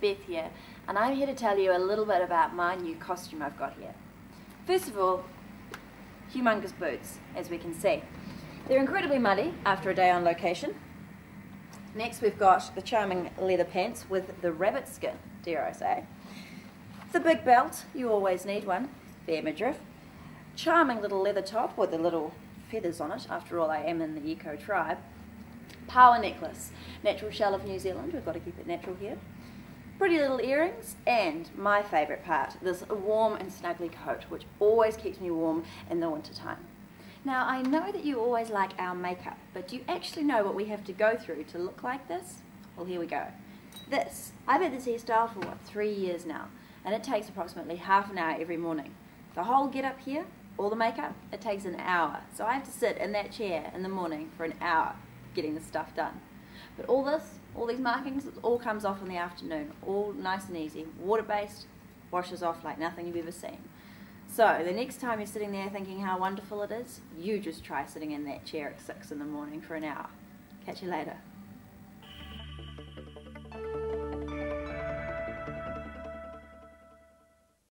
Beth here, and I'm here to tell you a little bit about my new costume I've got here. First of all, humongous boots, as we can see. They're incredibly muddy after a day on location. Next we've got the charming leather pants with the rabbit skin, dare I say. The big belt, you always need one, bare midriff. Charming little leather top with the little feathers on it, after all I am in the eco tribe. Paua necklace, natural shell of New Zealand, we've got to keep it natural here. Pretty little earrings, and my favourite part, this warm and snuggly coat, which always keeps me warm in the winter time. Now, I know that you always like our makeup, but do you actually know what we have to go through to look like this? Well, here we go. This, I've had this hairstyle for, what, three years now, and it takes approximately half an hour every morning. The whole get up here, all the makeup, it takes an hour. So I have to sit in that chair in the morning for an hour getting the stuff done. But all this, all these markings, it all comes off in the afternoon, all nice and easy, water-based, washes off like nothing you've ever seen. So the next time you're sitting there thinking how wonderful it is, you just try sitting in that chair at 6 in the morning for an hour. Catch you later.